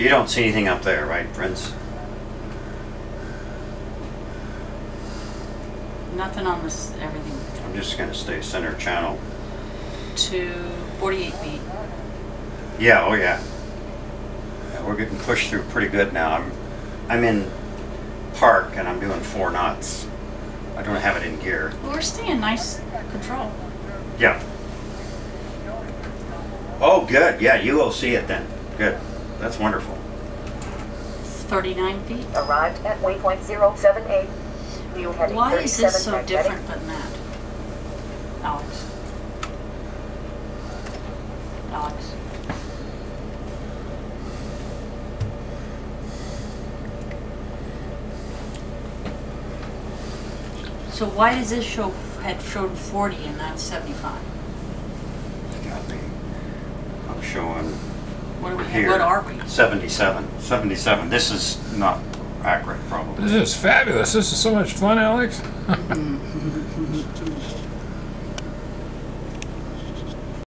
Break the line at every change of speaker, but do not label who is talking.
So you don't see anything up there, right, Prince?
Nothing on this, everything
I'm just gonna stay center channel.
to 48 feet.
Yeah, oh yeah. Yeah, We're getting pushed through pretty good now. I'm, I'm in park and I'm doing four knots. I don't have it in gear.
Well, we're staying nice control.
Yeah. Oh, good. Yeah, you will see it then. Good. That's wonderful.
39 feet.
Arrived at waypoint 078. View heading
Why is this so
magnetic.
different than that? Alex. Alex. So why does this show, had showed 40 and not 75?
Got me. I'm showing
What are we,
here.
what are we?
77. 77. This is not accurate, probably.
This is fabulous. This is so much fun, Alex.